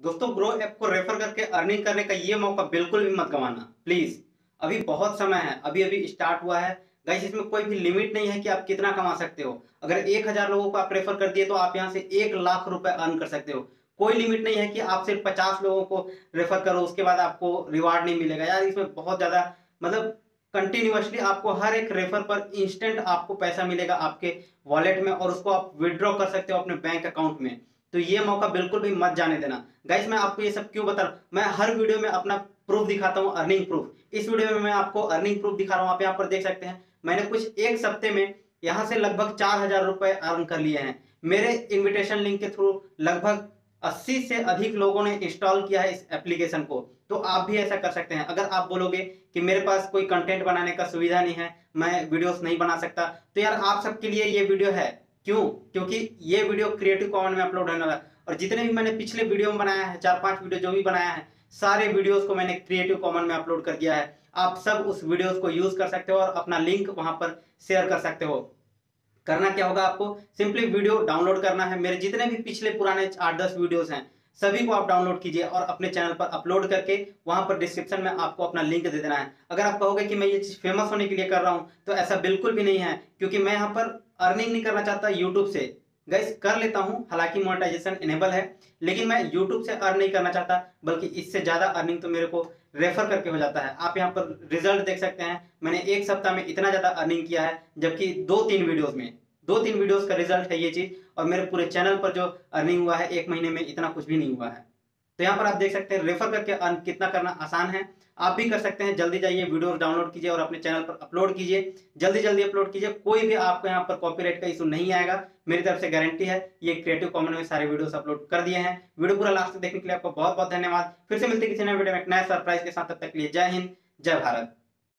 दोस्तों Groww app को refer करके अर्निंग करने का ये मौका बिल्कुल भी मत गंवाना। प्लीज़ अभी बहुत समय है, अभी अभी स्टार्ट हुआ है। गाइस इसमें कोई भी लिमिट नहीं है कि आप कितना कमा सकते हो। अगर एक हज़ार लोगों को आप रेफर कर दिए तो आप यहाँ से एक लाख रुपए अर्न कर सकते हो। कोई लिमिट नहीं है कि आप सिर्फ़ पचास लोगों को रेफर करो, उसके बाद आपको रिवार्ड नहीं मिलेगा। यार, इसमें बहुत ज़्यादा मतलब कंटिन्यूसली आपको हर एक रेफर पर इंस्टेंट आपको पैसा मिलेगा आपके वॉलेट में और उसको आप विड्रॉ कर सकते हो अपने बैंक अकाउंट में। तो ये मौका बिल्कुल भी मत जाने देना। गाइस मैं आपको ये सब क्यों बता रहा हूँ? मैं हर वीडियो में अपना प्रूफ दिखाता हूँ अर्निंग प्रूफ इस वीडियो में मैं आपको अर्निंग प्रूफ दिखा रहा हूँ, आप यहाँ पर देख सकते हैं। मैंने कुछ एक सप्ते में यहाँ से लगभग चार हज़ार रुपए अर्न कर लिए हैं। मेरे इन्विटेशन लिंक के थ्रू लगभग 80 से अधिक लोगों ने इंस्टॉल किया है इस एप्लीकेशन को। तो आप भी ऐसा कर सकते हैं। अगर आप बोलोगे कि मेरे पास कोई कंटेंट बनाने का सुविधा नहीं है, मैं वीडियोस नहीं बना सकता तो यार आप सबके लिए ये वीडियो है। क्यों? क्योंकि ये वीडियो क्रिएटिव कॉमन में अपलोड होने वाला और जितने भी मैंने पिछले वीडियो में बनाया है, चार पाँच वीडियो जो भी बनाया है, सारे वीडियोस को मैंने क्रिएटिव कॉमन में अपलोड कर दिया है। आप सब उस वीडियोस को यूज़ कर सकते हो और अपना लिंक वहाँ पर शेयर कर सकते हो। करना क्या होगा आपको? सिंपली वीडियो डाउनलोड करना है। मेरे जितने भी पिछले पुराने आठ दस वीडियोस हैं सभी को आप डाउनलोड कीजिए और अपने चैनल पर अपलोड करके वहाँ पर डिस्क्रिप्शन में आपको अपना लिंक दे देना है। अगर आप कहोगे कि मैं ये चीज़ फ़ेमस होने के लिए कर रहा हूँ तो ऐसा बिल्कुल भी नहीं है, क्योंकि मैं यहाँ पर अर्निंग नहीं करना चाहता यूट्यूब से। गैस कर लेता हूँ, हालाँकि मोनेटाइजेशन इनेबल है, लेकिन मैं यूट्यूब से अर्न नहीं करना चाहता, बल्कि इससे ज़्यादा अर्निंग तो मेरे को रेफर करके हो जाता है। आप यहाँ पर रिज़ल्ट देख सकते हैं, मैंने एक सप्ताह में इतना ज़्यादा अर्निंग किया है, जबकि दो तीन वीडियोस में। दो तीन वीडियोस का रिज़ल्ट है ये चीज़, और मेरे पूरे चैनल पर जो अर्निंग हुआ है, एक महीने में इतना कुछ भी नहीं हुआ है। तो यहाँ पर आप देख सकते हैं रेफर करके अर्न कितना करना आसान है। आप भी कर सकते हैं, जल्दी जाइए वीडियो डाउनलोड कीजिए और अपने चैनल पर अपलोड कीजिए। जल्दी जल्दी अपलोड कीजिए, कोई भी आपको यहाँ पर कॉपीराइट का इशू नहीं आएगा। मेरी तरफ़ से गारंटी है, ये क्रिएटिव कॉमन में सारे वीडियोस अपलोड कर दिए हैं। वीडियो पूरा लास्ट तक देखने के लिए आपको बहुत बहुत धन्यवाद। फिर से मिलते किसी नए वीडियो में। नए सरप्राइज़ के साथ, तब तक लिए जय हिंद, जय भारत।